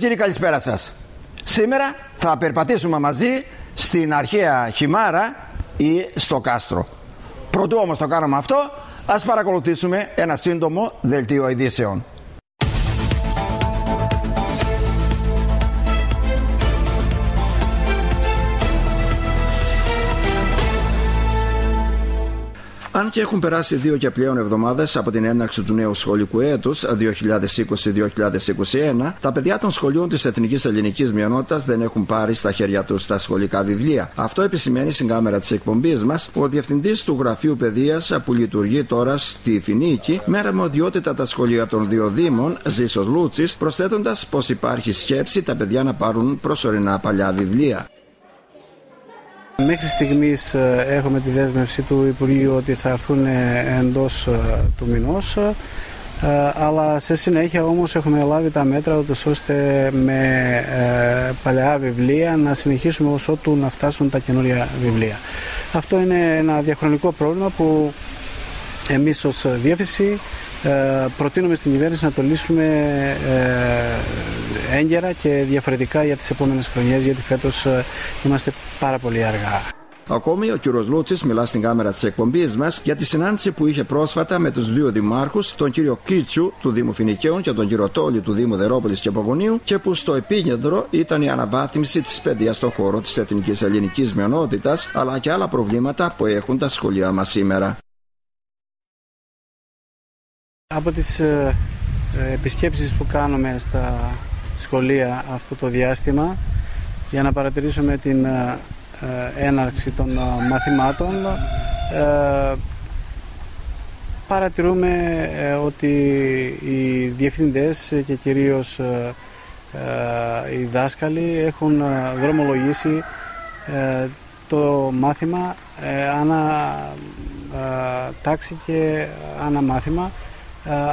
και κύριοι καλησπέρα σας. Σήμερα θα περπατήσουμε μαζί στην αρχαία Χιμάρα ή στο κάστρο. Πρωτού όμως το κάνουμε αυτό, ας παρακολουθήσουμε ένα σύντομο δελτίο ειδήσεων. Αν και έχουν περάσει δύο και πλέον εβδομάδες από την έναρξη του νέου σχολικού έτους 2020-2021, τα παιδιά των σχολείων της Εθνικής Ελληνικής Μειονότητας δεν έχουν πάρει στα χέρια τους τα σχολικά βιβλία. Αυτό επισημαίνει στην κάμερα της εκπομπής μας ο διευθυντής του Γραφείου Παιδείας που λειτουργεί τώρα στη Φινίκη με αρμοδιότητα τα σχολεία των δύο Δήμων, Ζήσος Λούτσης, προσθέτοντας πως υπάρχει σκέψη τα παιδιά να πάρουν προσωρινά παλιά βιβλία. Μέχρι στιγμής ε, έχουμε τη δέσμευση του Υπουργείου ότι θα έρθουν ε, εντός ε, του μηνός αλλά σε συνέχεια όμως έχουμε λάβει τα μέτρα ώστε με παλαιά βιβλία να συνεχίσουμε όσο του να φτάσουν τα καινούρια βιβλία. Αυτό είναι ένα διαχρονικό πρόβλημα που εμείς ως διεύθυνση προτείνουμε στην κυβέρνηση να το λύσουμε έγκαιρα και διαφορετικά για τις επόμενες χρονιές γιατί φέτος είμαστε πάρα πολύ αργά. Ακόμη, ο κ. Λούτσης μιλά στην κάμερα της εκπομπής μας για τη συνάντηση που είχε πρόσφατα με τους δύο δημάρχους, τον κύριο Κίτσου του Δήμου Φινικαίων και τον κύριο Τόλι του Δήμου Δερόπολης και Πογονίου, και που στο επίκεντρο ήταν η αναβάθμιση της παιδείας στον χώρο της εθνικής ελληνικής μειονότητας, αλλά και άλλα προβλήματα που έχουν τα σχολεία μας σήμερα. Από τις ε, ε, επισκέψεις που κάνουμε στα σχολεία αυτό το διάστημα για να παρατηρήσουμε την ε, έναρξη των μαθημάτων παρατηρούμε ότι οι διευθυντές και κυρίως οι δάσκαλοι έχουν δρομολογήσει το μάθημα ανά τάξη και ανά μάθημα ε,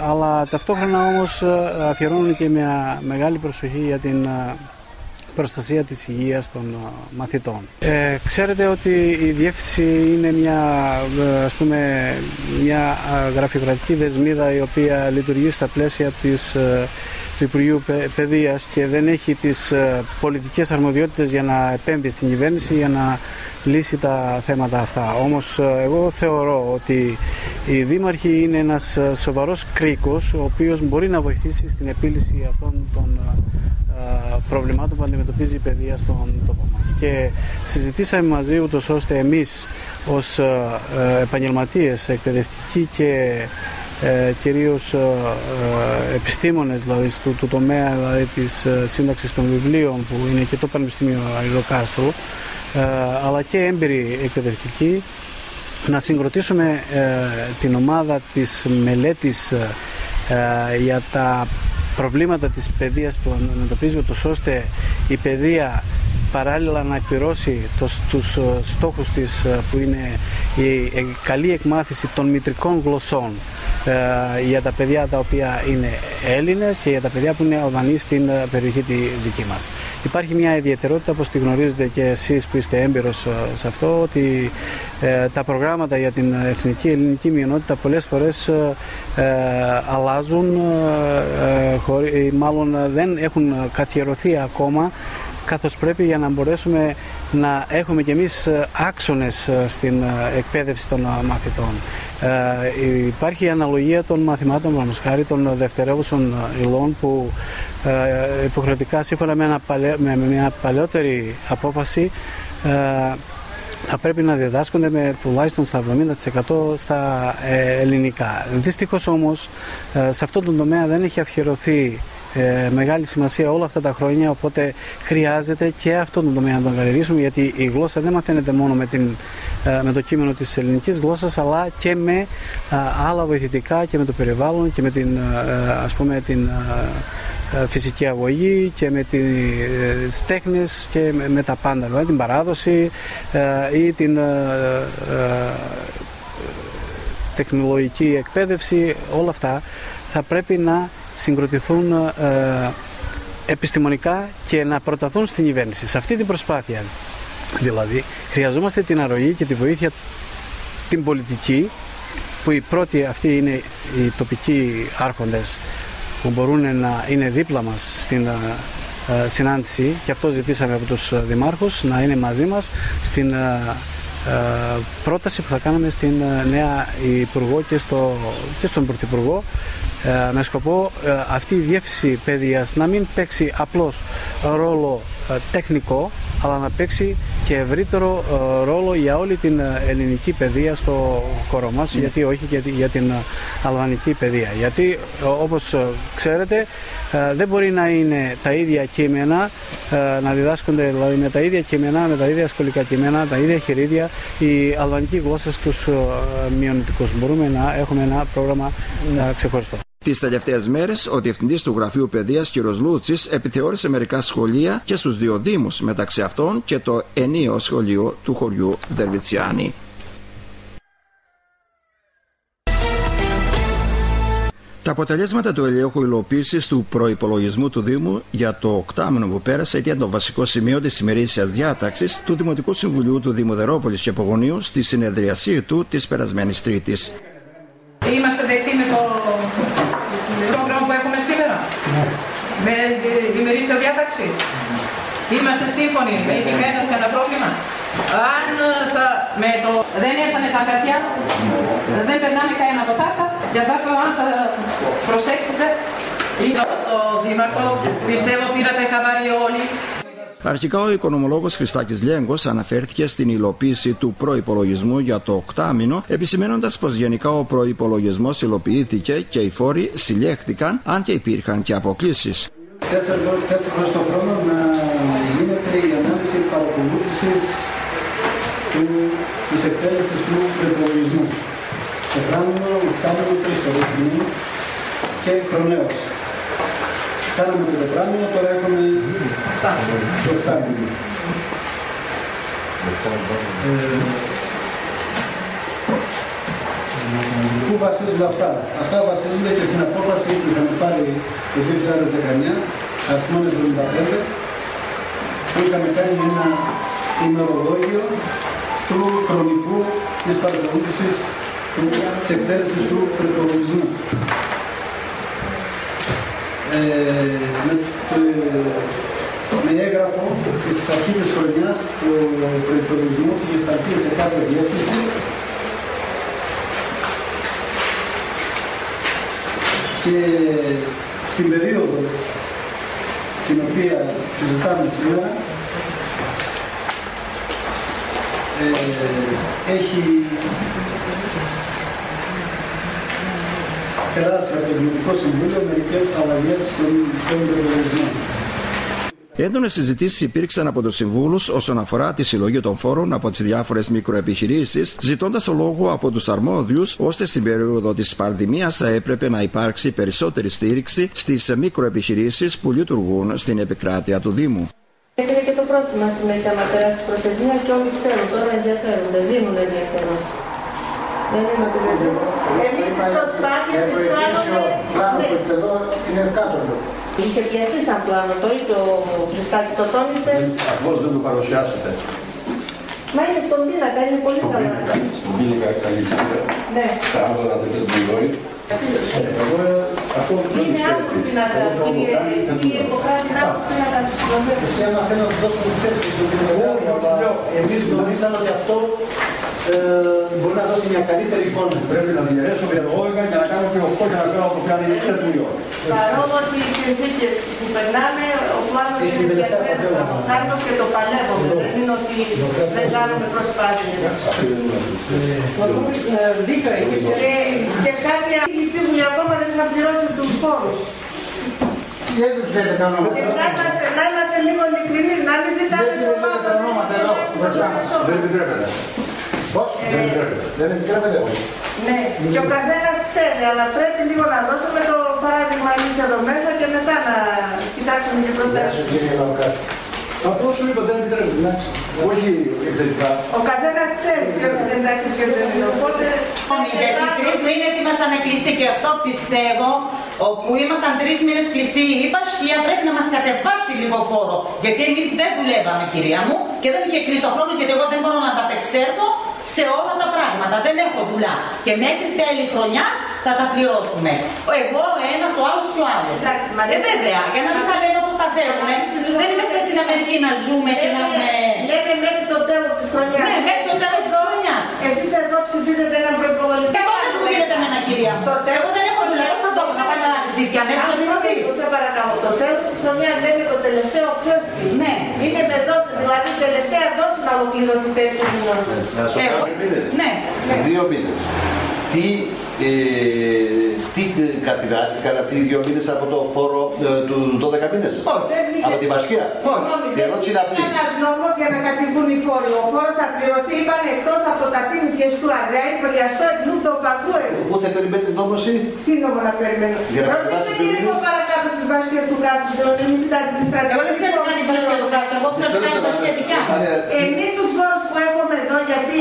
αλλά ταυτόχρονα όμως ε, αφιερώνουν και μια μεγάλη προσοχή για την ε, προστασία της υγείας των μαθητών. Ε, ξέρετε ότι η διεύθυνση είναι μια, ας πούμε, μια γραφειοκρατική δεσμίδα η οποία λειτουργεί στα πλαίσια της, του Υπουργείου Παιδείας και δεν έχει τις πολιτικές αρμοδιότητες για να επέμβει στην κυβέρνηση για να λύσει τα θέματα αυτά. Όμως εγώ θεωρώ ότι η Δήμαρχη είναι ένας σοβαρός κρίκος ο οποίος μπορεί να βοηθήσει στην επίλυση αυτών των προβλημάτων που αντιμετωπίζει η παιδεία στον τόπο μας. Και συζητήσαμε μαζί ούτως ώστε εμείς ως επαγγελματίες εκπαιδευτικοί και ε, κυρίως ε, επιστήμονες δηλαδή του, του τομέα δηλαδή, της σύνταξης των βιβλίων που είναι και το Πανεπιστήμιο Αιλοκάστρου αλλά και έμπειροι εκπαιδευτικοί. Να συγκροτήσουμε την ομάδα της μελέτης για τα προβλήματα της παιδείας που αντιμετωπίζει τόσο ώστε η παιδεία παράλληλα να εκπληρώσει το, τους ε, στόχους της ε, που είναι η καλή εκμάθηση των μητρικών γλωσσών ε, για τα παιδιά τα οποία είναι Έλληνες και για τα παιδιά που είναι Αλβανοί στην περιοχή τη δική μας. Υπάρχει μια ιδιαιτερότητα όπως τη γνωρίζετε και εσείς που είστε έμπειρος σε αυτό ότι τα προγράμματα για την εθνική ελληνική μειονότητα πολλές φορές αλλάζουν μάλλον δεν έχουν καθιερωθεί ακόμα καθώς πρέπει για να μπορέσουμε να έχουμε και εμείς ε, άξονες ε, στην ε, εκπαίδευση των μαθητών. Ε, υπάρχει η αναλογία των μαθημάτων, χάρη των δευτερεύουσων υλών που ε, υποχρεωτικά σύμφωνα με, ένα με μια παλαιότερη απόφαση ε, θα πρέπει να διδάσκονται με τουλάχιστον στα 70% στα ελληνικά. Δυστυχώς όμως σε αυτόν τον τομέα δεν έχει αφιερωθεί ε, μεγάλη σημασία όλα αυτά τα χρόνια, οπότε χρειάζεται και αυτό το τομέα να τον καλλιεργήσουμε, γιατί η γλώσσα δεν μαθαίνεται μόνο με, την, ε, με το κείμενο της ελληνικής γλώσσας, αλλά και με ε, άλλα βοηθητικά και με το περιβάλλον και με την, ας πούμε, την φυσική αγωγή και με τις τέχνες και με, τα πάντα, δηλαδή την παράδοση ή την τεχνολογική εκπαίδευση, όλα αυτά θα πρέπει να συγκροτηθούν ε, επιστημονικά και να προταθούν στην κυβέρνηση. Σε αυτή την προσπάθεια δηλαδή χρειαζόμαστε την αρρωγή και τη βοήθεια την πολιτική που οι πρώτοι αυτοί είναι οι τοπικοί άρχοντες που μπορούν να είναι δίπλα μας στην, ε, συνάντηση και αυτό ζητήσαμε από τους δημάρχους να είναι μαζί μας στην πρόταση που θα κάνουμε στην νέα Υπουργό και, στο, και στον Πρωθυπουργό με σκοπό αυτή η διεύθυνση παιδείας να μην παίξει απλώς ρόλο τεχνικό αλλά να παίξει και ευρύτερο ε, ρόλο για όλη την ε, ελληνική παιδεία στο χώρο μας, ναι. γιατί όχι και για την ε, αλβανική παιδεία. Γιατί όπως ξέρετε δεν μπορεί να είναι τα ίδια κείμενα, να διδάσκονται δηλαδή με τα ίδια κείμενα, με τα ίδια σχολικά κείμενα, τα ίδια χειρίδια, η αλβανική γλώσσα στους μειονητικούς. Μπορούμε να έχουμε ένα πρόγραμμα ξεχωριστό. Τις τελευταίες μέρες, ο διευθυντής του Γραφείου Παιδείας, κ. Λούτσης, επιθεώρησε μερικά σχολεία και στους δύο Δήμους, μεταξύ αυτών και το ενίο σχολείο του χωριού Δερβιτσιάνη. Τα αποτελέσματα του ελέγχου υλοποίησης του προπολογισμού του Δήμου για το οκτάμενο που πέρασε ήταν το βασικό σημείο της ημερήσιας διάταξης του Δημοτικού Συμβουλίου του Δήμου Δερόπολης και Απογονίου στη συνεδριασή του της περασμένης Τρίτης. Είμαστε δεκτοί με το πρόγραμμα που έχουμε σήμερα. Ναι. Με τη μερίσια διάταξη. Είμαστε σύμφωνοι, με έχει κανένα κανένα πρόβλημα. Αν θα, με το, δεν έρθανε τα χαρτιά, δεν περνάμε κανένα από τάρτα, για τάρτα αν θα προσέξετε, το Δήμαρχο, πιστεύω πήρατε χαμπάρι όλοι. Αρχικά ο οικονομολόγος Χριστάκης Λέγκος αναφέρθηκε στην υλοποίηση του προϋπολογισμού για το οκτάμινο επισημένοντας πως γενικά ο προϋπολογισμός υλοποιήθηκε και οι φόροι συλλέχθηκαν αν και υπήρχαν και αποκλήσεις. Τέσσερα χρόνια στο χρόνο να γίνεται η ανάλυση παρακολούθησης του, της εκτέλεσης του προϋπολογισμού. Το πρόγραμμα κάνουμε τρεις φορές και χρονέως. Κάναμε το τετράμινο, τώρα έχουμε το οκτάμινο. Βασίζονται αυτά. Αυτά βασίζονται και στην απόφαση που είχαμε πάρει το 2019, αριθμό 75, που είχαμε κάνει ένα ημερολόγιο του χρονικού της παρακολούθησης της εκτέλεσης του προπολογισμού ε, με, με έγγραφο στις αρχής της χρονιάς ο προϋπολογισμός είχε σταθεί σε κάθε διεύθυνση και στην περίοδο την οποία συζητάμε σήμερα ε, έχει περάσει από το Δημοτικό Συμβούλιο μερικές αλλαγές στον προπολογισμό. Έντονες συζητήσεις υπήρξαν από τους συμβούλους όσον αφορά τη συλλογή των φόρων από τις διάφορες μικροεπιχειρήσεις, ζητώντας το λόγο από τους αρμόδιους ώστε στην περίοδο της πανδημίας θα έπρεπε να υπάρξει περισσότερη στήριξη στις μικροεπιχειρήσεις που λειτουργούν στην επικράτεια του Δήμου. Έγινε και το πρόστιμο στη Μέση περάσει προθεσμία και όλοι ξέρουν τώρα ενδιαφέρονται, δίνουν ενδιαφέρον. Δεν είναι το Εμείς τις προσπάθειες τις κάνουμε... πλάνο που έχετε εδώ είναι κάτω. Είχε πιαστεί σαν πλάνο το ή το Χριστάκι το τόνισε. Απλώς δεν το παρουσιάσετε. Μα είναι στον πίνακα, είναι πολύ καλά. Στον πίνακα καλύτερα. Ναι. Πράγματι να δεν το είναι άλλος πίνακα. Η υποκράτη είναι άλλος πίνακα της Εσύ άμα θέλω να σου δώσω τη θέση του εμείς νομίζαμε ότι αυτό ε, μπορεί να δώσει μια καλύτερη εικόνα. Πρέπει να διαιρέσω διαλόγικα για να κάνω και οχτώ για να κάνω το πιάνει και δουλειό. Παρόλο ότι οι συνθήκες που περνάμε, ο πλάνο είναι διαφέρον. Θα κάνω και το παλεύουμε. Δεν είναι ότι δεν κάνουμε προσπάθειες. Και κάτι άλλη σίγουρη ακόμα δεν θα πληρώσει τους φόρους. Τι έδους λέτε τα ονόματα; Να είμαστε λίγο ειλικρινείς, να μην ζητάμε το λάθος. Δεν επιτρέπεται. Πώς; Δεν επιτρέπεται. Δεν επιτρέπεται. Ναι, και ο καθένας ξέρει, αλλά πρέπει λίγο να δώσουμε το παράδειγμα εμείς εδώ μέσα και μετά να κοιτάξουμε και προσθέσουμε. κύριε Λαουκάτη. Αυτό σου είπα δεν επιτρέπεται, εντάξει. Όχι εκθετικά. Ο καθένας ξέρει ποιος είναι εντάξει και ποιος δεν είναι. Οπότε. Γιατί τρεις μήνες ήμασταν κλειστοί και αυτό πιστεύω όπου ήμασταν τρεις μήνες κλειστοί, η Πασχία πρέπει να μας κατεβάσει λίγο φόρο. Γιατί εμείς δεν δουλεύαμε, κυρία μου, και δεν είχε κλείσει ο χρόνος γιατί εγώ δεν μπορώ να ανταπεξέλθω σε όλα τα πράγματα. Δεν έχω δουλειά. Και μέχρι τέλη χρονιάς θα τα πληρώσουμε. Εγώ, ο ένας, ο άλλος και ο άλλος. Εντάξει, ε, βέβαια, για να μην τα λέμε όπως τα θέλουν. Δεν είμαστε στην Αμερική να ζούμε και να έχουμε. Λέμε μέχρι το τέλος της χρονιάς. Ναι, μέχρι το τέλος της χρονιάς. Εσείς εδώ ψηφίζετε έναν προπολογισμό. Και πότε μου γίνεται με ένα κυρία μου. Εγώ δεν έχω δουλειά, θα το πω, θα πάει να ζητήσει αν έχω το Σε παρακαλώ, το τέλος της χρονιάς λέμε το τελευταίο κλέστη. Ναι. Είναι με δόση, δηλαδή τελευταία δόση να ολοκληρωθεί πέντε μηνών. Να σου Εγώ- κάνω μήνες. Ναι. Δύο μήνες. Τι, ε, τι κατηδράσει κάνατε οι δύο μήνες από το φόρο ε, του 12 μήνες. Όχι. Από την Πασκία. Η ερώτηση είναι απλή. Ένα νόμο για να κατηγούν οι φόροι. Ο φόρος θα πληρωθεί, είπαν εκτός από τα τίμη και του Αρδέα, υπολιαστό εκνού το πακούε. Πού θα περιμένεις νόμο εσύ. Τι νόμο να περιμένω; Για να Ρωτήστε κατεβάσει και το λίγο μήνυμα. παρακάτω στις βασίε του κάτω. Εμεί ήταν την Εγώ δεν ξέρω τι κάνει η Πασχέ του Κάστρο, εγώ ξέρω τι κάνει η Πασχέ δικιά μου. Εμείς τους φόρους που έχουμε εδώ, γιατί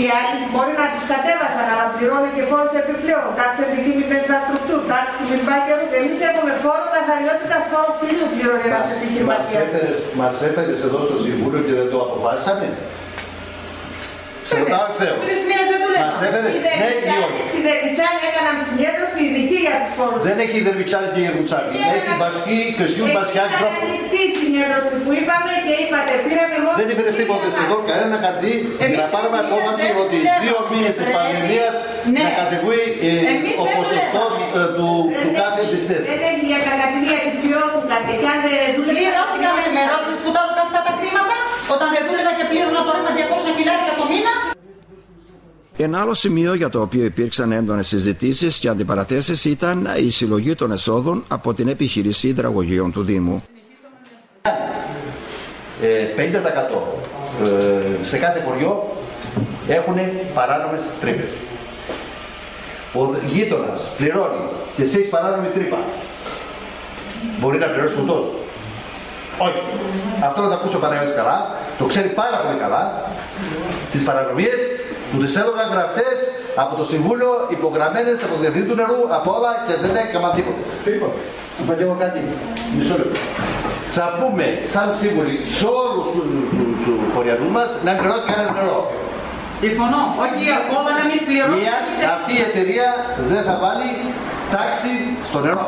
οι άλλοι μπορεί να τους κατέβασαν, αλλά πληρώνουν και φόρους επιπλέον. Τάξη ενδική με infrastructure, τάξη με μπάκερ. Εμείς έχουμε φόρο καθαριότητα φόρο κτηρίου, πληρώνει ένας Μας, μας, επιχειρηματία. έφερες, μας έφερες εδώ στο Συμβούλιο και δεν το αποφάσισαμε. Σε ρωτάω ευθέω. Τρεις μήνες δεν δουλεύω. Μας έφερες, Στη ναι ή Δερβιτσάνη- όχι. Στη Δερβιτσάνη έκαναν συνέδρωση ειδική για τους φόρους. Δεν έχει Δερβιτσάνη και Γερμουτσάκη. Έχει Μπασκή και Σιού Μπασκιάκη τρόπο. Τι συνέδρωση που είπαμε και είπατε, πήραμε μόνο. Δεν ήφερε τίποτε εδώ, κανένα χαρτί Εμείς να πάρουμε δεν απόφαση δουλεύουμε. ότι δύο μήνες της πανδημίας Ναι. να κατεβεί ε, Εμείς ο δεν ποσοστός δουλεύαμε. του, Δεν του κάθε έχει- πιστές. Δεν έχει για κατατιμία επιβιώσουν κάτι. Και αν δεν δούλεψε. Πληρώθηκα με, με ρώτησες που τα όταν δεν δούλευα και πλήρωνα τώρα με 200 χιλιάρικα το μήνα. Ένα άλλο σημείο για το οποίο υπήρξαν έντονες συζητήσεις και αντιπαραθέσεις ήταν η συλλογή των εσόδων από την επιχείρηση υδραγωγείων του Δήμου. Ε, 50% ε, σε κάθε χωριό έχουν παράνομες τρύπες. Ο γείτονας πληρώνει και εσύ έχεις παράνομη τρύπα. Μπορεί να πληρώσεις ούτως; Όχι. Αυτό να το ακούσει ο Παναγιώτης καλά, το ξέρει πάρα πολύ καλά. Τις παρανομίες του τις έδωγαν γραφτές από το Συμβούλιο, υπογραμμένες από το Διευθυντή του Νερού, από όλα και δεν έκαναν τίποτα. Τίποτα. Να πω λίγο κάτι. Μισό λεπτό. Θα πούμε σαν σύμβουλοι σε όλους τους φοριανούς μας να μην πληρώσει κανένας νερό. Συμφωνώ. Όχι, ακόμα να μην πληρώνω. Μία, αυτή η εταιρεία δεν θα βάλει τάξη στο νερό.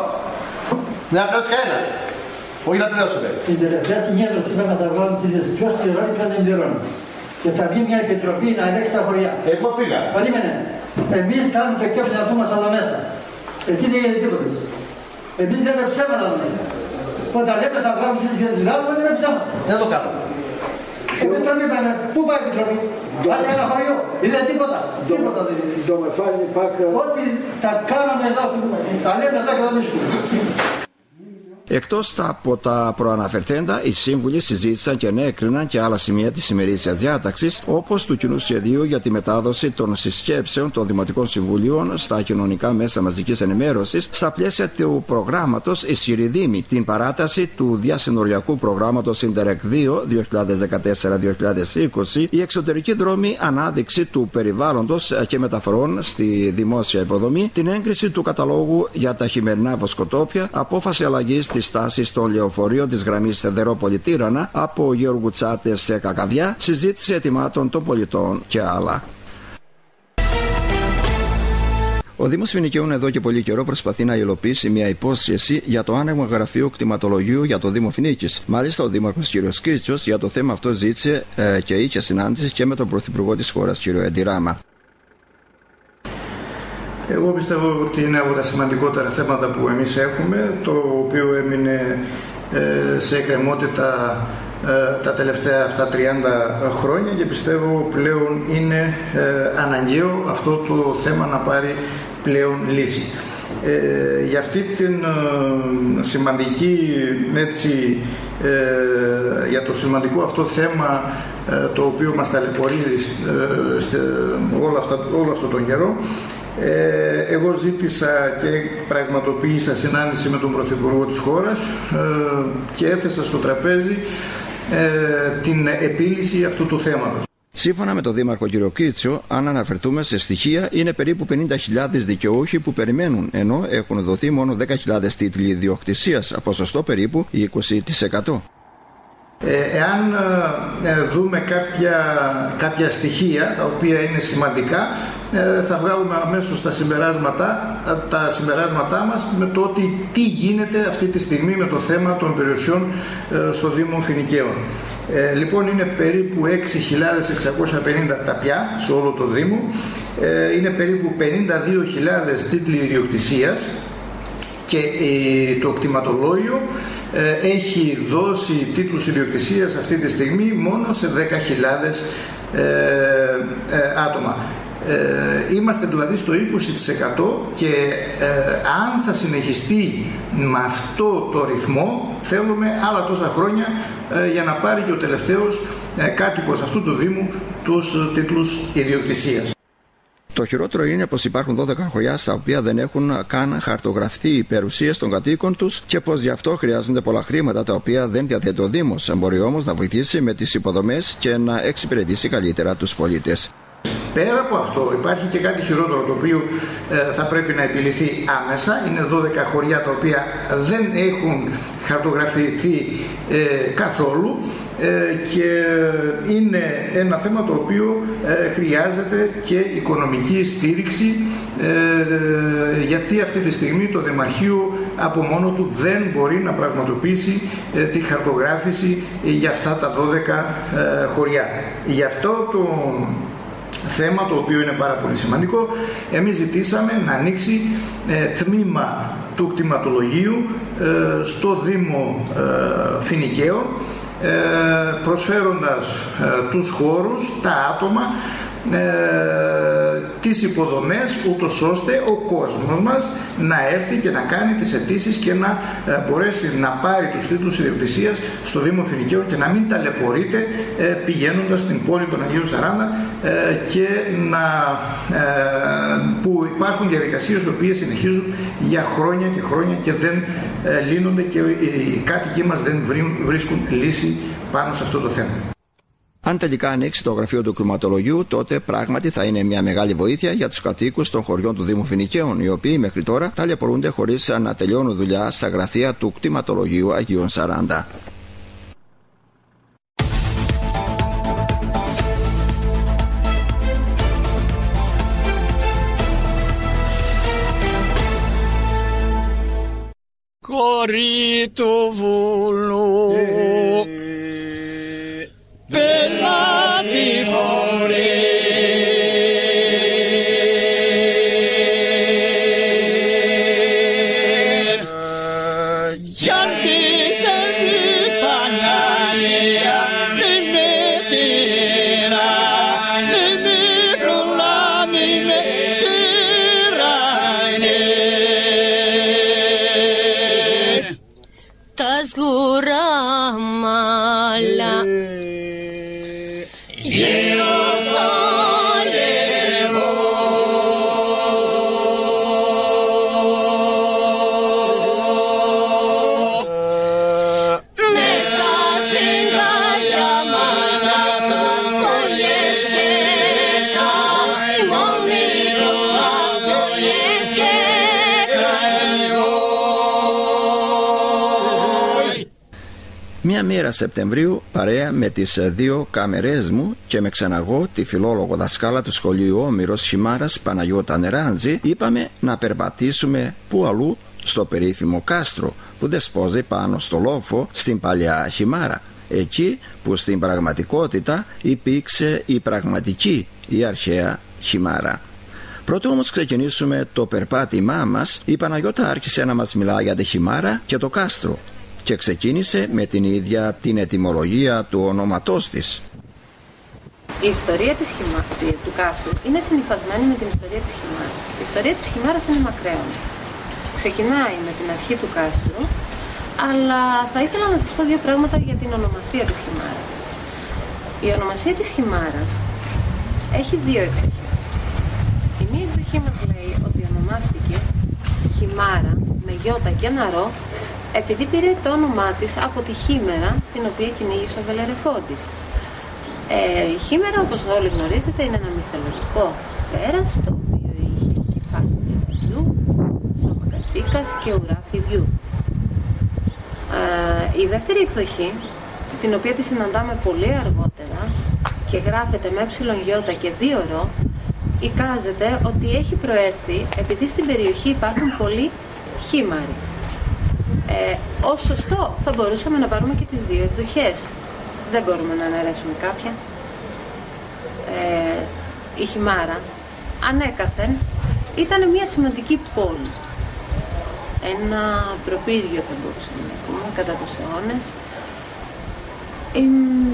Δεν θα πληρώσει κανένας. Όχι να πληρώσουμε. Στην τελευταία συνέδρωση είπαμε θα βγάλουμε τις ποιο πληρώνει, ποιο δεν πληρώνει. Και θα βγει μια επιτροπή να ελέγξει τα χωριά. Εγώ πήγα; Περίμενε. Εμείς κάνουμε το κέφι να δούμε όλα μέσα. Εκεί δεν γίνεται τίποτα. Εμείς δεν με ψέματα όλα μέσα. Όταν λέμε θα βγάλουμε τις και τις βγάλουμε, δεν είναι ψέματα. Δεν το κάνουμε. Εμείς τον είπαμε, πού πάει η επιτροπή; Πάει σε ένα χωριό. Είδε τίποτα. Τίποτα δεν είδε. Το με φάει πάκ. Ό,τι τα κάναμε εδώ, τα λέμε εδώ και θα βρίσκουμε. Εκτός από τα προαναφερθέντα, οι σύμβουλοι συζήτησαν και ενέκριναν και άλλα σημεία της ημερήσιας διάταξης, όπως του κοινού σχεδίου για τη μετάδοση των συσκέψεων των Δημοτικών Συμβουλίων στα κοινωνικά μέσα μαζικής ενημέρωσης, στα πλαίσια του προγράμματος Ισχυρή Δήμη, την παράταση του διασυνοριακού προγράμματος Interreg 2 2014-2020, η εξωτερική δρόμη ανάδειξη του περιβάλλοντος και μεταφορών στη δημόσια υποδομή, την έγκριση του καταλόγου για τα χειμερινά βοσκοτόπια, απόφαση αλλαγής της τάση των λεωφορείων της γραμμής Σεδερόπολη Τύρανα από Γεωργουτσάτε σε Κακαβιά, συζήτηση ετοιμάτων των πολιτών και άλλα. Ο Δήμος Φινικαίων εδώ και πολύ καιρό προσπαθεί να υλοποιήσει μια υπόσχεση για το άνοιγμα γραφείου κτηματολογίου για το Δήμο Φινίκης. Μάλιστα, ο Δήμαρχος κ. Κίτσος για το θέμα αυτό ζήτησε ε, και είχε συνάντηση και με τον Πρωθυπουργό της χώρας κ. Εντιράμα. Εγώ πιστεύω ότι είναι από τα σημαντικότερα θέματα που εμείς έχουμε, το οποίο έμεινε ε, σε εκκρεμότητα ε, τα τελευταία αυτά 30 χρόνια και πιστεύω πλέον είναι ε, αναγκαίο αυτό το θέμα να πάρει πλέον λύση. Ε, για αυτή την ε, σημαντική έτσι, ε, για το σημαντικό αυτό θέμα ε, το οποίο μας ταλαιπωρεί ε, σε όλο, αυτά, όλο αυτό τον καιρό ε, εγώ ζήτησα και πραγματοποίησα συνάντηση με τον Πρωθυπουργό της χώρας ε, και έθεσα στο τραπέζι ε, την επίλυση αυτού του θέματος. Σύμφωνα με τον Δήμαρχο κ. Κίτσιο, αν αναφερθούμε σε στοιχεία, είναι περίπου 50.000 δικαιούχοι που περιμένουν, ενώ έχουν δοθεί μόνο 10.000 τίτλοι ιδιοκτησίας, ποσοστό περίπου 20%. Ε, εάν ε, δούμε κάποια, κάποια στοιχεία τα οποία είναι σημαντικά ε, θα βγάλουμε αμέσως τα συμπεράσματα, τα συμπεράσματά μας με το ότι τι γίνεται αυτή τη στιγμή με το θέμα των περιουσιών στο Δήμο Φινικαίων. Ε, λοιπόν είναι περίπου 6.650 ταπιά σε όλο το Δήμο, ε, είναι περίπου 52.000 τίτλοι ιδιοκτησίας και ε, το κτηματολόγιο ε, έχει δώσει τίτλους ιδιοκτησίας αυτή τη στιγμή μόνο σε 10.000 ε, άτομα. είμαστε δηλαδή στο 20% και αν θα συνεχιστεί με αυτό το ρυθμό θέλουμε άλλα τόσα χρόνια για να πάρει και ο τελευταίος κάτοικος αυτού του Δήμου τους τίτλους ιδιοκτησίας. Το χειρότερο είναι πως υπάρχουν 12 χωριά στα οποία δεν έχουν καν χαρτογραφεί οι περιουσίε των κατοίκων τους και πως γι' αυτό χρειάζονται πολλά χρήματα τα οποία δεν διαθέτει ο Δήμος. Μπορεί όμως να βοηθήσει με τις υποδομές και να εξυπηρετήσει καλύτερα τους πολίτες. Πέρα από αυτό υπάρχει και κάτι χειρότερο το οποίο ε, θα πρέπει να επιληθεί άμεσα. Είναι 12 χωριά τα οποία δεν έχουν χαρτογραφηθεί ε, καθόλου ε, και είναι ένα θέμα το οποίο χρειάζεται και οικονομική στήριξη γιατί αυτή τη στιγμή το Δημαρχείο από μόνο του δεν μπορεί να πραγματοποιήσει τη χαρτογράφηση για αυτά τα 12 χωριά. Γι' αυτό το θέμα το οποίο είναι πάρα πολύ σημαντικό. Εμείς ζητήσαμε να ανοίξει ε, τμήμα του κτηματολογίου ε, στο Δήμο ε, Φινικαίο ε, προσφέροντας ε, τους χώρους, τα άτομα ε, τις υποδομές ούτως ώστε ο κόσμος μας να έρθει και να κάνει τις αιτήσεις και να ε, μπορέσει να πάρει τους τίτλους ιδιοκτησίας στο Δήμο Φινικαίου και να μην ταλαιπωρείται ε, πηγαίνοντας στην πόλη των Αγίων Σαράντα ε, και να, που υπάρχουν διαδικασίες οι οποίες συνεχίζουν για χρόνια και χρόνια και δεν λύνονται και οι κάτοικοι μας δεν βρίσκουν λύση πάνω σε αυτό το θέμα. Αν τελικά ανοίξει το γραφείο του κλιματολογίου, τότε πράγματι θα είναι μια μεγάλη βοήθεια για τους κατοίκους των χωριών του Δήμου Φινικαίων, οι οποίοι μέχρι τώρα ταλαιπωρούνται χωρίς να τελειώνουν δουλειά στα γραφεία του κτηματολογίου Αγίων 40. Κορί του βουλού estás mala. Μέρα Σεπτεμβρίου παρέα με τις δύο κάμερές μου και με ξαναγώ τη φιλόλογο δασκάλα του σχολείου Όμηρος Χιμάρας Παναγιώτα Νεράντζη είπαμε να περπατήσουμε που αλλού στο περίφημο κάστρο που δεσπόζει πάνω στο λόφο στην παλιά Χιμάρα εκεί που στην πραγματικότητα υπήρξε η πραγματική η αρχαία Χιμάρα. Πρώτο όμως ξεκινήσουμε το περπάτημά μας, η Παναγιώτα άρχισε να μας μιλά για τη Χιμάρα και το κάστρο και ξεκίνησε με την ίδια την ετυμολογία του ονόματός της. Η ιστορία της χημα... του κάστρου είναι συνυφασμένη με την ιστορία της χιμάρας. Η ιστορία της χιμάρας είναι μακραίων. Ξεκινάει με την αρχή του κάστρου, αλλά θα ήθελα να σας πω δύο πράγματα για την ονομασία της χιμάρας. Η ονομασία της χιμάρας έχει δύο εκδοχές. Η μία εκδοχή μας λέει ότι ονομάστηκε χιμάρα με γιώτα και ναρό επειδή πήρε το όνομά της από τη χήμερα την οποία κυνήγησε ο Βελερεφόντης. Ε, η χήμερα όπως όλοι γνωρίζετε είναι ένα μυθολογικό πέρας το οποίο είχε κεφάλι πεταλιού, σώμα κατσίκας και ουρά φιδιού. Ε, η δεύτερη εκδοχή, την οποία τη συναντάμε πολύ αργότερα και γράφεται με ε και δύο ρο, εικάζεται ότι έχει προέρθει επειδή στην περιοχή υπάρχουν πολλοί χήμαροι. Ε, ως σωστό θα μπορούσαμε να πάρουμε και τις δύο εκδοχές. Δεν μπορούμε να αναρέσουμε κάποια. Ε, η Χιμάρα ανέκαθεν ήταν μια σημαντική πόλη. Ένα προπύργιο θα μπορούσαμε να πούμε κατά τους αιώνες.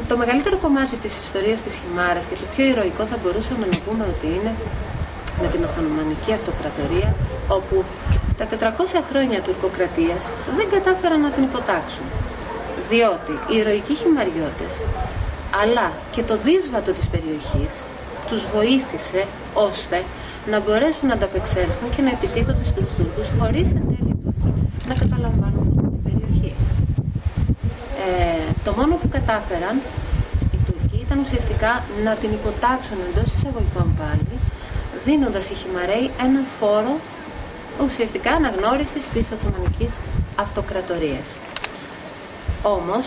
Το μεγαλύτερο κομμάτι της ιστορίας της Χιμάρας και το πιο ηρωικό θα μπορούσαμε να πούμε ότι είναι με την Οθωμανική Αυτοκρατορία όπου τα 400 χρόνια τουρκοκρατίας δεν κατάφεραν να την υποτάξουν. Διότι οι ηρωικοί χιμαριώτες αλλά και το δύσβατο της περιοχής τους βοήθησε ώστε να μπορέσουν να ανταπεξέλθουν και να επιτίθονται στους Τούρκους χωρίς εν τέλει να καταλαμβάνουν την περιοχή. Ε, το μόνο που κατάφεραν οι Τούρκοι ήταν ουσιαστικά να την υποτάξουν εντός εισαγωγικών πάλι δίνοντας οι Χιμαρέοι ένα φόρο ουσιαστικά αναγνώρισης της Οθωμανικής Αυτοκρατορίας. Όμως,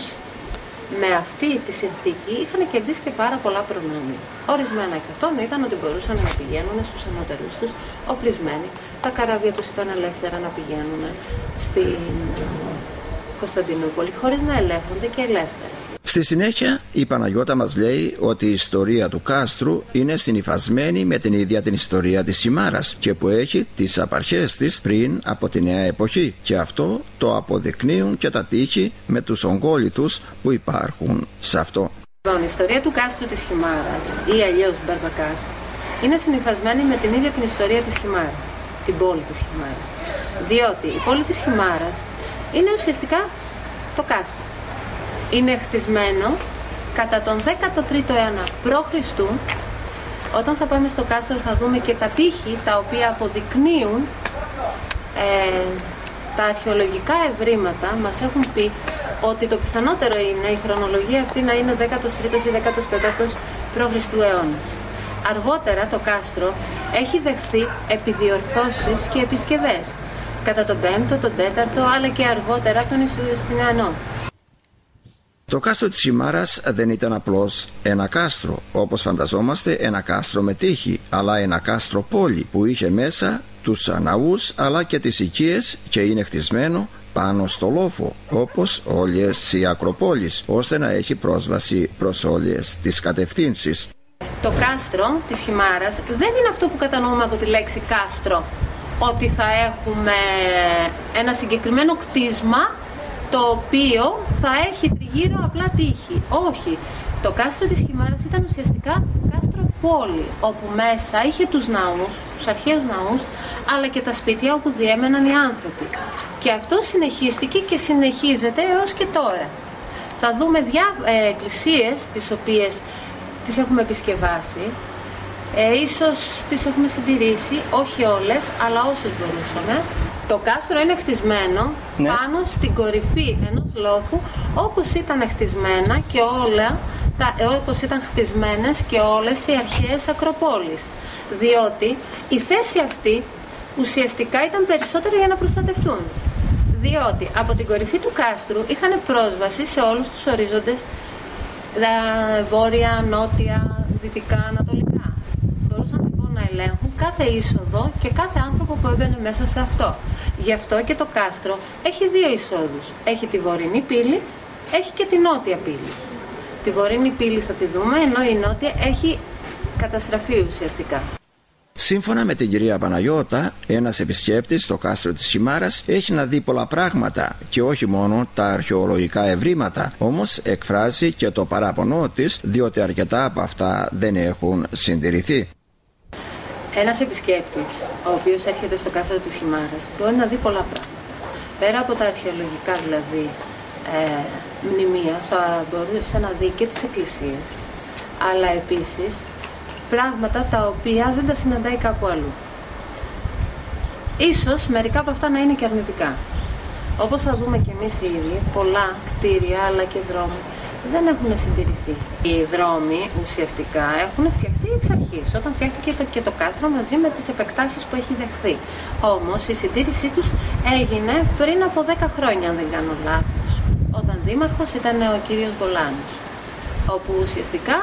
με αυτή τη συνθήκη είχαν κερδίσει και πάρα πολλά προνόμια. Ορισμένα εξ αυτών ήταν ότι μπορούσαν να πηγαίνουν στους ανώτερους τους οπλισμένοι. Τα καράβια τους ήταν ελεύθερα να πηγαίνουν στην Κωνσταντινούπολη χωρίς να ελέγχονται και ελεύθερα. Στη συνέχεια η Παναγιώτα μας λέει ότι η ιστορία του κάστρου είναι συνυφασμένη με την ίδια την ιστορία της Σιμάρας και που έχει τις απαρχές της πριν από τη νέα εποχή και αυτό το αποδεικνύουν και τα τείχη με τους ογκόλιτους που υπάρχουν σε αυτό. Λοιπόν, η ιστορία του κάστρου της Χιμάρας ή αλλιώς Μπαρμπακάς είναι συνυφασμένη με την ίδια την ιστορία της Χιμάρας, την πόλη της Χιμάρας. Διότι η πόλη της Χιμάρας είναι ουσιαστικά το κάστρο είναι χτισμένο κατά τον 13ο αιώνα π.Χ. Όταν θα πάμε στο κάστρο θα δούμε και τα τείχη τα οποία αποδεικνύουν ε, τα αρχαιολογικά ευρήματα μας έχουν πει ότι το πιθανότερο είναι η χρονολογία αυτή να είναι 13ο ή 14ο π.Χ. αιώνας. Αργότερα το κάστρο έχει δεχθεί επιδιορθώσεις και επισκευές κατά τον 5ο, τον 4ο αλλά και αργότερα τον Ιουστινιανό. Το κάστρο της Χιμάρας δεν ήταν απλώς ένα κάστρο, όπως φανταζόμαστε ένα κάστρο με τείχη, αλλά ένα κάστρο πόλη που είχε μέσα τους αναούς αλλά και τις οικίες και είναι χτισμένο πάνω στο λόφο όπως όλες οι ακροπόλεις ώστε να έχει πρόσβαση προς όλες τις κατευθύνσεις. Το κάστρο της Χιμάρας δεν είναι αυτό που κατανοούμε από τη λέξη κάστρο ότι θα έχουμε ένα συγκεκριμένο κτίσμα το οποίο θα έχει τριγύρω απλά τείχη. Όχι. Το κάστρο της Χιμάρας ήταν ουσιαστικά κάστρο πόλη, όπου μέσα είχε τους ναούς, τους αρχαίους ναούς, αλλά και τα σπίτια όπου διέμεναν οι άνθρωποι. Και αυτό συνεχίστηκε και συνεχίζεται έως και τώρα. Θα δούμε διά, ε, εκκλησίες τις οποίες τις έχουμε επισκευάσει, ε, ίσως τις έχουμε συντηρήσει, όχι όλες, αλλά όσες μπορούσαμε. Το κάστρο είναι χτισμένο ναι. πάνω στην κορυφή ενός λόφου όπως ήταν χτισμένα και όλα τα, ε, όπως ήταν χτισμένες και όλες οι αρχαίες ακροπόλεις. Διότι η θέση αυτή ουσιαστικά ήταν περισσότερο για να προστατευτούν. Διότι από την κορυφή του κάστρου είχαν πρόσβαση σε όλους τους ορίζοντες βόρεια, νότια, δυτικά, ανατολικά. Μπορούσαν λοιπόν να ελέγχουν κάθε είσοδο και κάθε άνθρωπο που έμπαινε μέσα σε αυτό. Γι' αυτό και το κάστρο έχει δύο εισόδους. Έχει τη βορεινή πύλη, έχει και τη νότια πύλη. Τη βορεινή πύλη θα τη δούμε, ενώ η νότια έχει καταστραφεί ουσιαστικά. Σύμφωνα με την κυρία Παναγιώτα, ένας επισκέπτης στο κάστρο της Σιμάρας έχει να δει πολλά πράγματα και όχι μόνο τα αρχαιολογικά ευρήματα, όμως εκφράζει και το παράπονό της διότι αρκετά από αυτά δεν έχουν συντηρηθεί. Ένας επισκέπτης, ο οποίος έρχεται στο κάστρο της Χιμάρας, μπορεί να δει πολλά πράγματα. Πέρα από τα αρχαιολογικά δηλαδή ε, μνημεία, θα μπορούσε να δει και τις εκκλησίες, αλλά επίσης πράγματα τα οποία δεν τα συναντάει κάπου αλλού. Ίσως μερικά από αυτά να είναι και αρνητικά. Όπως θα δούμε και εμείς ήδη, πολλά κτίρια αλλά και δρόμοι δεν έχουν συντηρηθεί. Οι δρόμοι ουσιαστικά έχουν φτιαχτεί εξ αρχής, όταν φτιάχτηκε και το κάστρο μαζί με τις επεκτάσεις που έχει δεχθεί. Όμως η συντήρησή τους έγινε πριν από 10 χρόνια, αν δεν κάνω λάθος, όταν δήμαρχος ήταν ο κύριος Μπολάνος. Όπου ουσιαστικά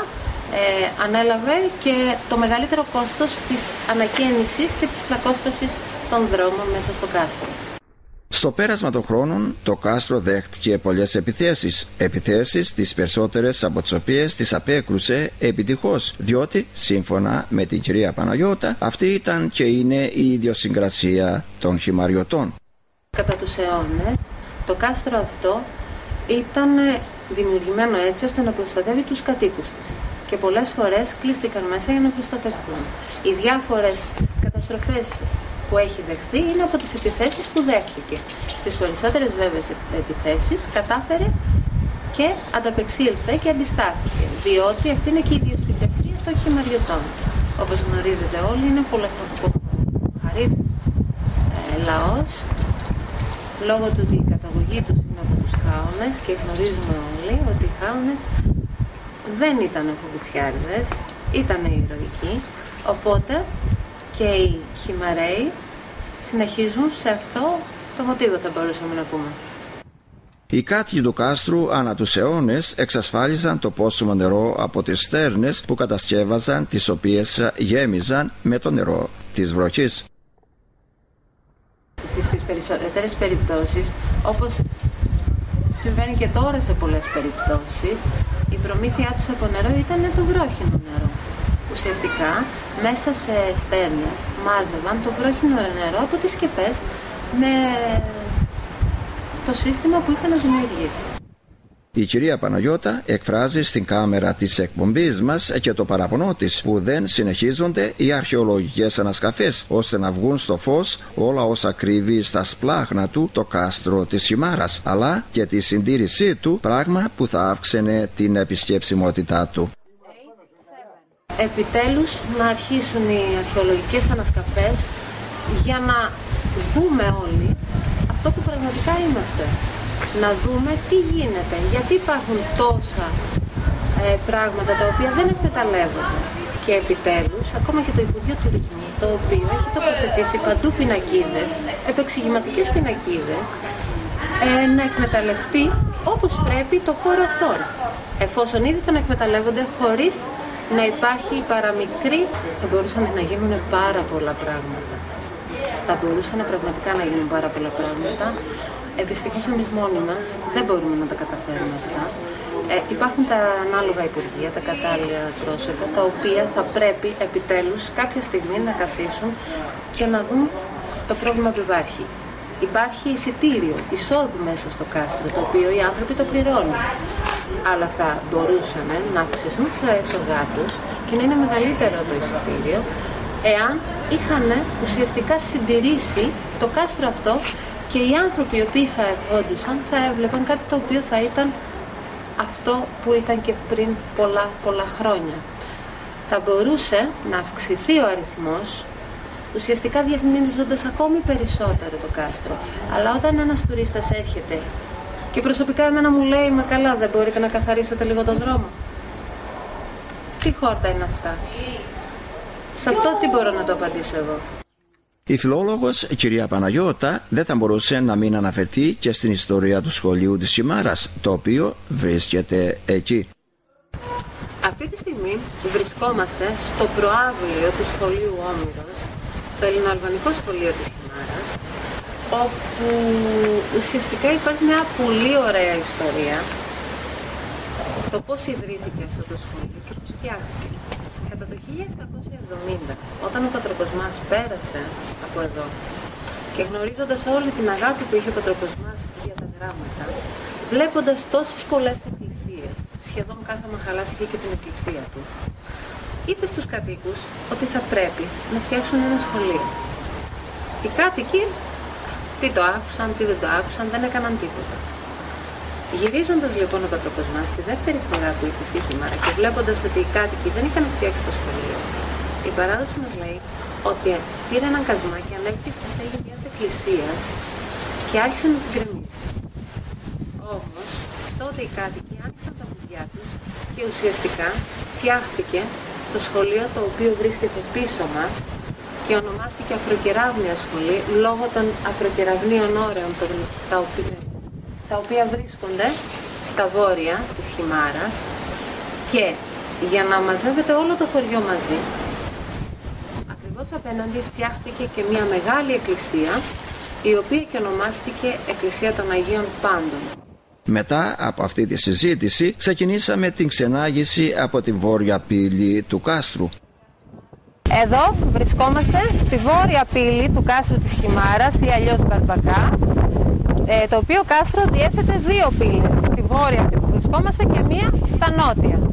ε, ανέλαβε και το μεγαλύτερο κόστος της ανακαίνησης και της πλακόστρωσης των δρόμων μέσα στο κάστρο. Στο πέρασμα των χρόνων, το κάστρο δέχτηκε πολλές επιθέσεις. Επιθέσεις, τις περισσότερες από τις οποίες τις απέκρουσε επιτυχώς, διότι, σύμφωνα με την κυρία Παναγιώτα, αυτή ήταν και είναι η ιδιοσυγκρασία των χυμαριωτών. Κατά τους αιώνες, το κάστρο αυτό ήταν δημιουργημένο έτσι ώστε να προστατεύει τους κατοίκους της και πολλές φορές κλείστηκαν μέσα για να προστατευτούν. Οι διάφορες καταστροφές που έχει δεχθεί είναι από τις επιθέσεις που δέχτηκε. Στις περισσότερες βέβαια επιθέσεις κατάφερε και ανταπεξήλθε και αντιστάθηκε, διότι αυτή είναι και η ιδιοσυγκρασία των χειμαριωτών. Όπως γνωρίζετε όλοι είναι πολυχρονικός ε, λαός, λόγω του ότι η καταγωγή τους είναι από τους Χάονες και γνωρίζουμε όλοι ότι οι Χάονες δεν ήταν φοβητσιάριδες, ήταν ηρωικοί, οπότε και οι χυμαρέοι συνεχίζουν σε αυτό το μοτίβο θα μπορούσαμε να πούμε. Οι κάτοικοι του κάστρου ανά τους αιώνες εξασφάλιζαν το πόσιμο νερό από τις στέρνες που κατασκεύαζαν τις οποίες γέμιζαν με το νερό της βροχής. Στις περισσότερες περιπτώσεις, όπως συμβαίνει και τώρα σε πολλές περιπτώσεις, η προμήθειά τους από νερό ήταν το βρόχινο νερό ουσιαστικά μέσα σε στέρνες μάζευαν το βρόχινο νερό από τις σκεπές με το σύστημα που είχαν δημιουργήσει. Η κυρία Παναγιώτα εκφράζει στην κάμερα της εκπομπής μας και το παραπονό της που δεν συνεχίζονται οι αρχαιολογικές ανασκαφές ώστε να βγουν στο φως όλα όσα κρύβει στα σπλάχνα του το κάστρο της Χιμάρας αλλά και τη συντήρησή του πράγμα που θα αύξαινε την επισκεψιμότητά του επιτέλους να αρχίσουν οι αρχαιολογικές ανασκαφές για να δούμε όλοι αυτό που πραγματικά είμαστε. Να δούμε τι γίνεται, γιατί υπάρχουν τόσα ε, πράγματα τα οποία δεν εκμεταλλεύονται. Και επιτέλους, ακόμα και το Υπουργείο Τουρισμού, το οποίο έχει τοποθετήσει παντού πινακίδες, επεξηγηματικές πινακίδες, ε, να εκμεταλλευτεί όπως πρέπει το χώρο αυτόν. Εφόσον ήδη τον εκμεταλλεύονται χωρίς να υπάρχει παραμικρή, θα μπορούσαν να γίνουν πάρα πολλά πράγματα. Θα μπορούσαν πραγματικά να γίνουν πάρα πολλά πράγματα. Ε, Δυστυχώς εμείς μόνοι μας δεν μπορούμε να τα καταφέρουμε αυτά. Ε, υπάρχουν τα ανάλογα υπουργεία, τα κατάλληλα πρόσωπα, τα οποία θα πρέπει επιτέλους κάποια στιγμή να καθίσουν και να δουν το πρόβλημα που υπάρχει. Υπάρχει εισιτήριο εισόδου μέσα στο κάστρο, το οποίο οι άνθρωποι το πληρώνουν αλλά θα μπορούσαν να αυξηθούν τα έσοδά τους και να είναι μεγαλύτερο το εισιτήριο εάν είχαν ουσιαστικά συντηρήσει το κάστρο αυτό και οι άνθρωποι οι οποίοι θα ερχόντουσαν θα έβλεπαν κάτι το οποίο θα ήταν αυτό που ήταν και πριν πολλά πολλά χρόνια. Θα μπορούσε να αυξηθεί ο αριθμός ουσιαστικά διαφημίζοντας ακόμη περισσότερο το κάστρο. Αλλά όταν ένας τουρίστας έρχεται και προσωπικά εμένα μου λέει, μα καλά δεν μπορείτε να καθαρίσετε λίγο τον δρόμο. Τι χόρτα είναι αυτά; Σε αυτό τι μπορώ να το απαντήσω εγώ; Η φιλόλογος κυρία Παναγιώτα δεν θα μπορούσε να μην αναφερθεί και στην ιστορία του σχολείου της Σιμάρας, το οποίο βρίσκεται εκεί. Αυτή τη στιγμή βρισκόμαστε στο προάβλιο του σχολείου Όμηρος, στο ελληνοαλβανικό σχολείο της Χιμάρας, όπου ουσιαστικά υπάρχει μια πολύ ωραία ιστορία το πώς ιδρύθηκε αυτό το σχολείο και πώς φτιάχτηκε. Κατά το 1770, όταν ο πατροπος μας πέρασε από εδώ και γνωρίζοντας όλη την αγάπη που είχε ο πατροπος μας για τα γράμματα, βλέποντας τόσες πολλές εκκλησίες, σχεδόν κάθε μαχαλάς είχε και την εκκλησία του, είπε στους κατοίκους ότι θα πρέπει να φτιάξουν ένα σχολείο. Οι κάτοικοι τι το άκουσαν, τι δεν το άκουσαν, δεν έκαναν τίποτα. Γυρίζοντας λοιπόν ο πατροπό μας τη δεύτερη φορά που ήρθε στη Χιμάρα και βλέποντας ότι οι κάτοικοι δεν είχαν φτιάξει το σχολείο, η παράδοση μας λέει ότι πήρε έναν κασμά και ανέβηκε στη στέγη μιας εκκλησίας και άρχισε να την κρεμίσει. Όμως τότε οι κάτοικοι άνοιξαν τα παιδιά τους και ουσιαστικά φτιάχτηκε το σχολείο το οποίο βρίσκεται πίσω μας και ονομάστηκε Αφροκεράβνια Σχολή λόγω των αφροκεραβνίων όρεων τα οποία, τα οποία βρίσκονται στα βόρεια της Χιμάρας και για να μαζεύεται όλο το χωριό μαζί. Ακριβώς απέναντι φτιάχτηκε και μια μεγάλη εκκλησία η οποία και ονομάστηκε Εκκλησία των Αγίων Πάντων. Μετά από αυτή τη συζήτηση ξεκινήσαμε την ξενάγηση από τη βόρεια πύλη του κάστρου. Εδώ βρισκόμαστε στη βόρεια πύλη του κάστρου της Χιμάρας ή αλλιώς Μπαρμπακά ε, το οποίο κάστρο διέθετε δύο πύλες, στη βόρεια αυτή που βρισκόμαστε και μία στα νότια.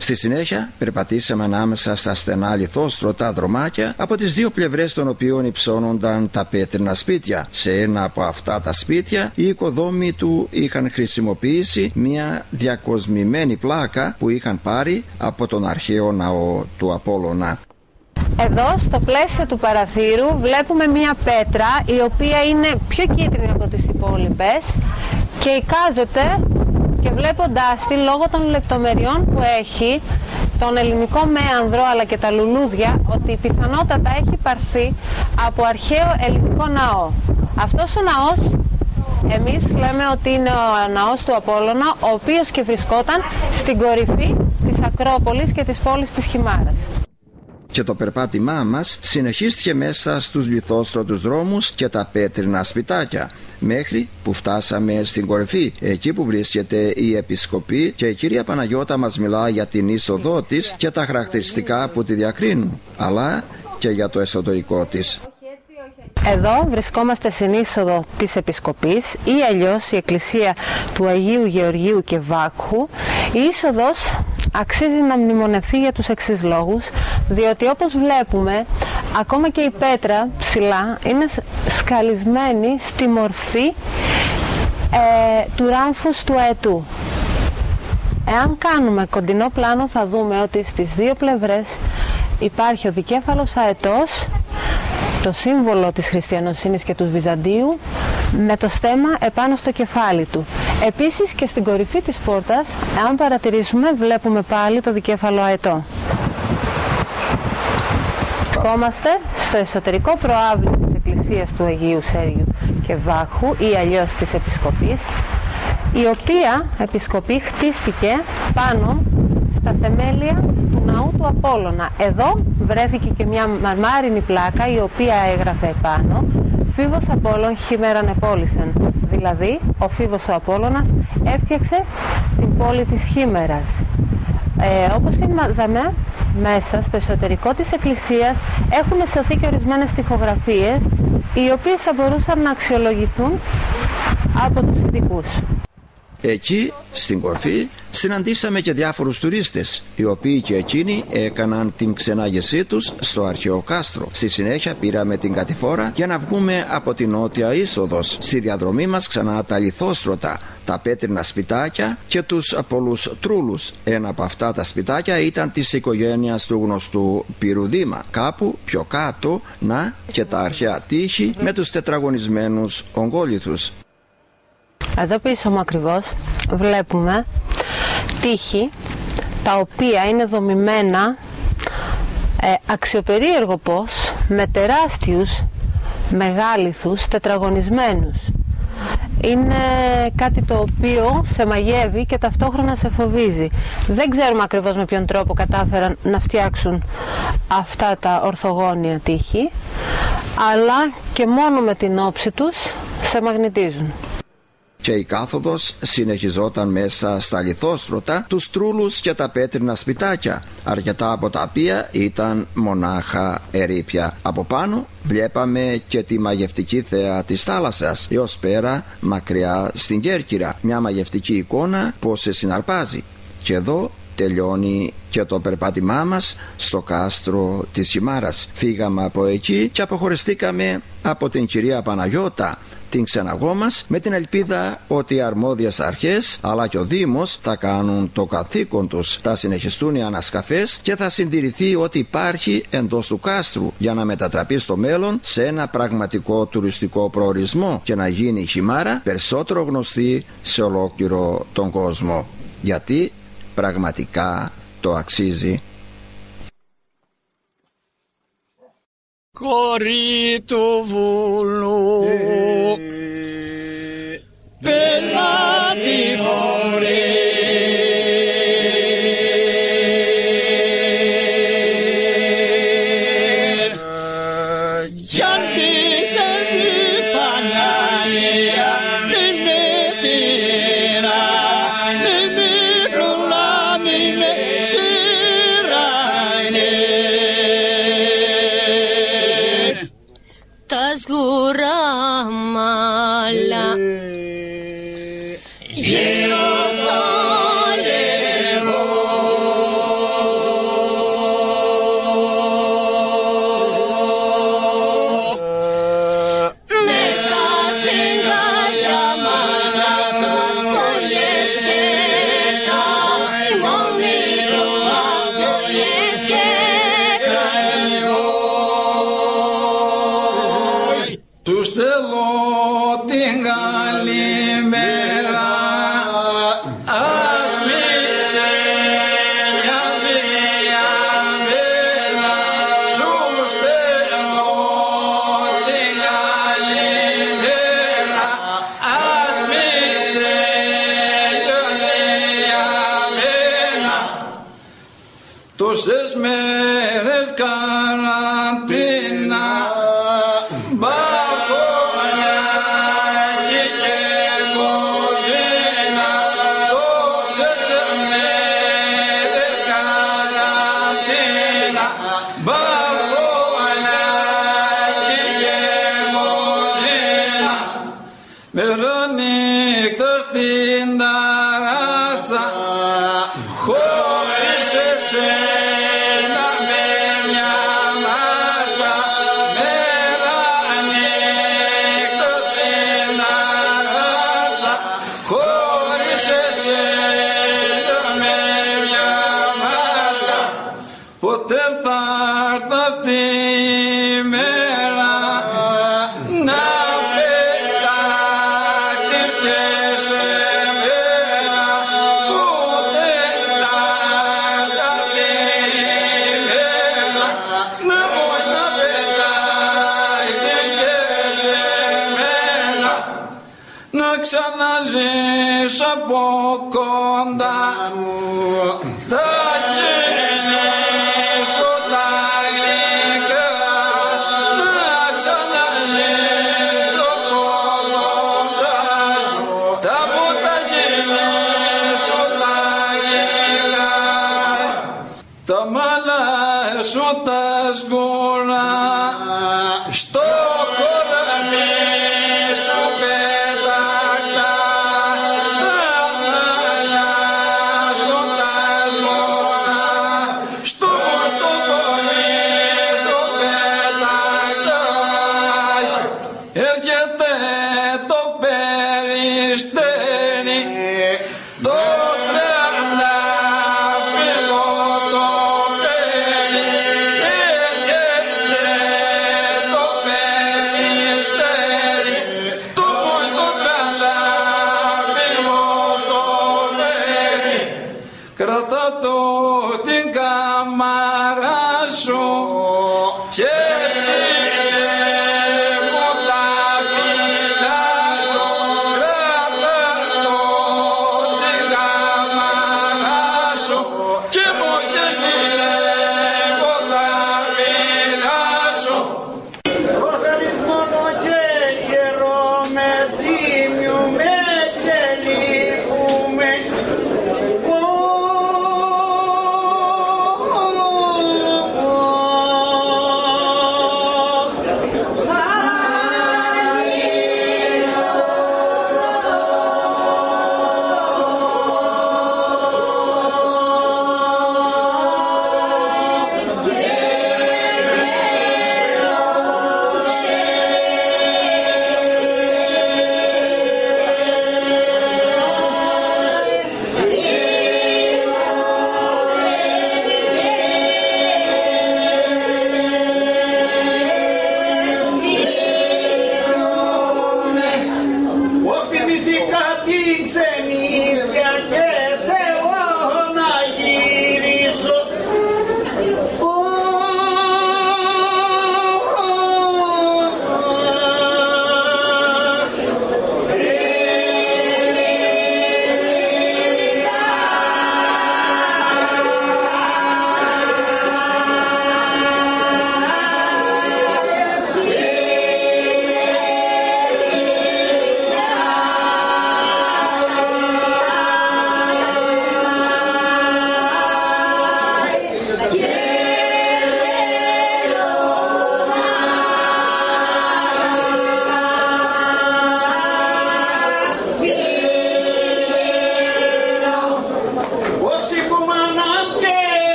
Στη συνέχεια περπατήσαμε ανάμεσα στα στενά λιθόστρωτα δρομάκια από τις δύο πλευρές των οποίων υψώνονταν τα πέτρινα σπίτια. Σε ένα από αυτά τα σπίτια οι οικοδόμοι του είχαν χρησιμοποιήσει μια διακοσμημένη πλάκα που είχαν πάρει από τον αρχαίο ναό του Απόλλωνα. Εδώ στο πλαίσιο του παραθύρου βλέπουμε μία πέτρα η οποία είναι πιο κίτρινη από τις υπόλοιπες και εικάζεται και βλέποντάς τη λόγω των λεπτομεριών που έχει τον ελληνικό μέανδρο αλλά και τα λουλούδια ότι πιθανότατα έχει πάρθει από αρχαίο ελληνικό ναό. Αυτός ο ναός εμείς λέμε ότι είναι ο ναός του Απόλλωνα ο οποίος και βρισκόταν στην κορυφή της Ακρόπολης και της πόλης της Χιμάρας και το περπάτημά μας συνεχίστηκε μέσα στους λιθόστρωτους δρόμους και τα πέτρινα σπιτάκια μέχρι που φτάσαμε στην κορυφή εκεί που βρίσκεται η Επισκοπή και η κυρία Παναγιώτα μας μιλά για την είσοδό της και τα χαρακτηριστικά που τη διακρίνουν αλλά και για το εσωτερικό της. Εδώ βρισκόμαστε στην είσοδο της Επισκοπής ή αλλιώς η Εκκλησία του Αγίου Γεωργίου και Βάκχου. Η είσοδος αξίζει να μνημονευθεί για τους εξής λόγους, διότι όπως βλέπουμε, ακόμα και η πέτρα ψηλά είναι σκαλισμένη στη μορφή ε, του ράμφους του αετού. Εάν κάνουμε κοντινό πλάνο θα δούμε ότι στις δύο πλευρές υπάρχει ο δικέφαλος αετός το σύμβολο της χριστιανοσύνης και του Βυζαντίου με το στέμα επάνω στο κεφάλι του. Επίσης και στην κορυφή της πόρτας, αν παρατηρήσουμε, βλέπουμε πάλι το δικέφαλο αετό. Βρισκόμαστε στο εσωτερικό προάβλιο της Εκκλησίας του Αγίου Σέριου και Βάχου ή αλλιώς της Επισκοπής, η οποία επισκοπή χτίστηκε πάνω στα θεμέλια του ναού του Απόλλωνα. Εδώ βρέθηκε και μια μαρμάρινη πλάκα η οποία έγραφε επάνω Φίβος Απόλλων χειμέραν επόλυσεν. Δηλαδή, ο Φίβος ο Απόλλωνας έφτιαξε την πόλη της Χήμερας. Ε, όπως είδαμε, μέσα στο εσωτερικό της εκκλησίας έχουν σωθεί και ορισμένες τοιχογραφίες οι οποίες θα μπορούσαν να αξιολογηθούν από τους ειδικούς. Εκεί στην κορφή συναντήσαμε και διάφορους τουρίστες οι οποίοι και εκείνοι έκαναν την ξενάγεσή τους στο αρχαίο κάστρο. Στη συνέχεια πήραμε την κατηφόρα για να βγούμε από την νότια είσοδος. Στη διαδρομή μας ξανά τα λιθόστρωτα, τα πέτρινα σπιτάκια και τους πολλούς τρούλους. Ένα από αυτά τα σπιτάκια ήταν της οικογένειας του γνωστού Πυρουδήμα. Κάπου πιο κάτω να και τα αρχαία τείχη με τους τετραγωνισμένους ογκόλιθους. Εδώ πίσω μου ακριβώς βλέπουμε τείχη τα οποία είναι δομημένα ε, αξιοπερίεργο πως με τεράστιους μεγάληθους τετραγωνισμένους είναι κάτι το οποίο σε μαγεύει και ταυτόχρονα σε φοβίζει. Δεν ξέρουμε ακριβώς με ποιον τρόπο κατάφεραν να φτιάξουν αυτά τα ορθογώνια τείχη, αλλά και μόνο με την όψη τους σε μαγνητίζουν και η κάθοδος συνεχιζόταν μέσα στα λιθόστρωτα, τους τρούλους και τα πέτρινα σπιτάκια, αρκετά από τα οποία ήταν μονάχα ερήπια. Από πάνω βλέπαμε και τη μαγευτική θέα της θάλασσας έως πέρα μακριά στην Κέρκυρα, μια μαγευτική εικόνα που σε συναρπάζει. Και εδώ τελειώνει και το περπάτημά μας στο κάστρο της Χιμάρας. Φύγαμε από εκεί και αποχωριστήκαμε από την κυρία Παναγιώτα την ξεναγό μας με την ελπίδα ότι οι αρμόδιες αρχές αλλά και ο Δήμος θα κάνουν το καθήκον τους. Θα συνεχιστούν οι ανασκαφές και θα συντηρηθεί ό,τι υπάρχει εντός του κάστρου για να μετατραπεί στο μέλλον σε ένα πραγματικό τουριστικό προορισμό και να γίνει η χιμάρα περισσότερο γνωστή σε ολόκληρο τον κόσμο. Γιατί πραγματικά το αξίζει κορί του βουλού πελάτη φορεί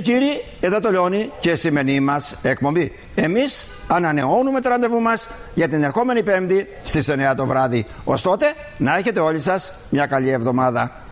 και κύριοι, εδώ τελειώνει και η σημερινή μας εκπομπή. Εμείς ανανεώνουμε το ραντεβού μας για την ερχόμενη Πέμπτη στις 9 το βράδυ. Ω τότε, να έχετε όλοι σας μια καλή εβδομάδα.